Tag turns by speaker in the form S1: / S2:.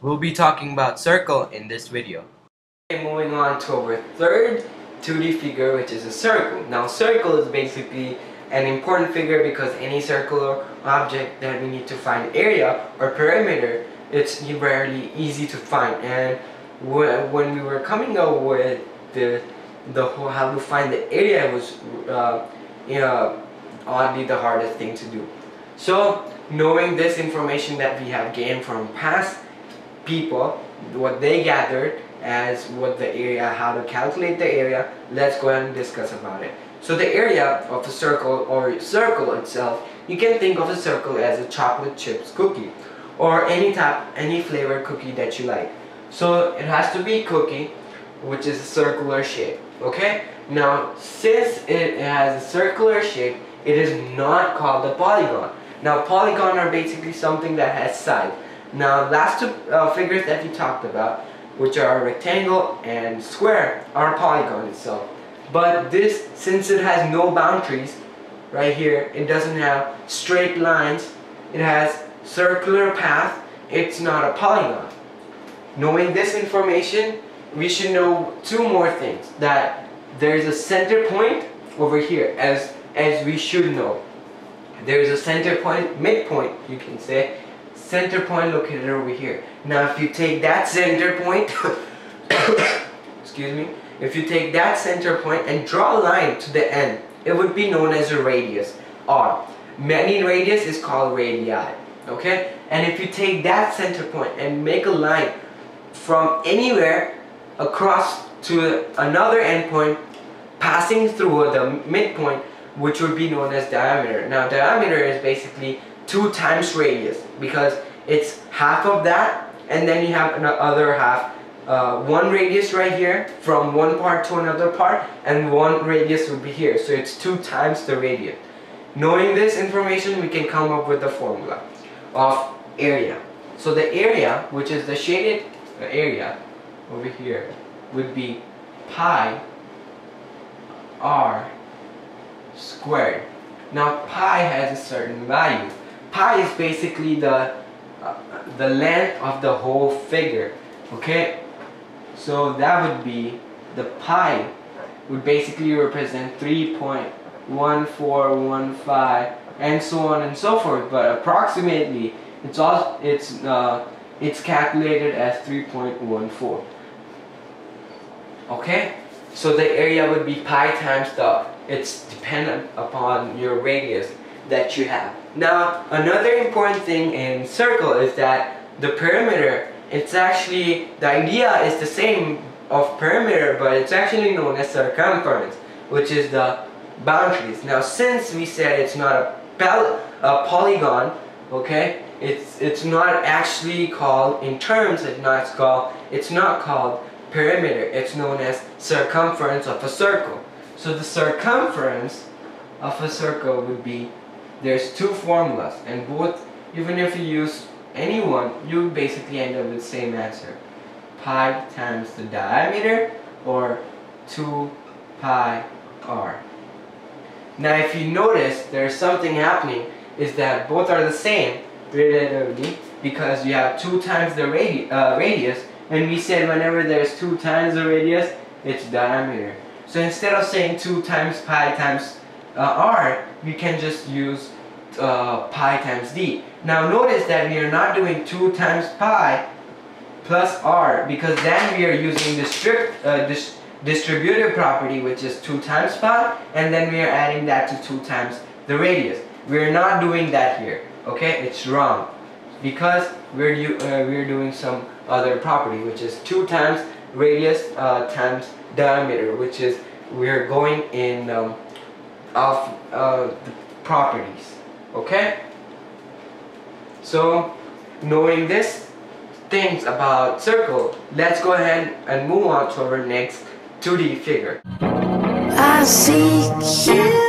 S1: We'll be talking about circle in this video. Okay, moving on to our third 2D figure which is a circle. Now circle is basically an important figure because any circular object that we need to find area or perimeter it's rarely easy to find and when we were coming up with the the whole how to find the area was uh, you know, oddly the hardest thing to do. So knowing this information that we have gained from past people, what they gathered as what the area, how to calculate the area, let's go ahead and discuss about it. So the area of a circle or circle itself, you can think of a circle as a chocolate chips cookie or any type, any flavored cookie that you like. So it has to be cookie which is a circular shape, okay? Now since it has a circular shape, it is not called a polygon. Now polygon are basically something that has sides. Now last two uh, figures that we talked about, which are rectangle and square, are polygon itself. But this, since it has no boundaries, right here, it doesn't have straight lines, it has circular path, it's not a polygon. Knowing this information, we should know two more things. That there's a center point over here, as, as we should know. There's a center point, midpoint, you can say, center point located over here. Now if you take that center point, excuse me, if you take that center point and draw a line to the end, it would be known as a radius, r. Many radius is called radii, okay? And if you take that center point and make a line from anywhere across to another endpoint, passing through the midpoint, which would be known as diameter. Now diameter is basically 2 times radius because it's half of that and then you have another half uh, one radius right here from one part to another part and one radius would be here. So it's two times the radius. Knowing this information we can come up with the formula of area. So the area which is the shaded area over here would be pi r squared. Now pi has a certain value pi is basically the uh, the length of the whole figure okay? So that would be the pi would basically represent 3.1415 and so on and so forth but approximately it's all it's uh, it's calculated as 3.14 okay? So the area would be pi times the it's dependent upon your radius that you have. Now, another important thing in circle is that the perimeter, it's actually, the idea is the same of perimeter, but it's actually known as circumference, which is the boundaries. Now, since we said it's not a, a polygon, okay, it's it's not actually called in terms. It's not called. It's not called perimeter. It's known as circumference of a circle. So the circumference of a circle would be there's two formulas and both even if you use any one you basically end up with the same answer. Pi times the diameter or 2 pi r. Now if you notice there's something happening is that both are the same relatively because you have two times the radi uh, radius and we said whenever there's two times the radius it's diameter. So instead of saying 2 times pi times r, we can just use uh, pi times d. Now notice that we are not doing 2 times pi plus r because then we are using the uh, dis distributive property which is 2 times pi and then we are adding that to 2 times the radius. We are not doing that here. Okay, it's wrong because we're uh, we're doing some other property which is 2 times radius uh, times diameter which is we're going in um, of uh, the properties okay? So knowing this things about circle let's go ahead and move on to our next 2D figure.
S2: I seek you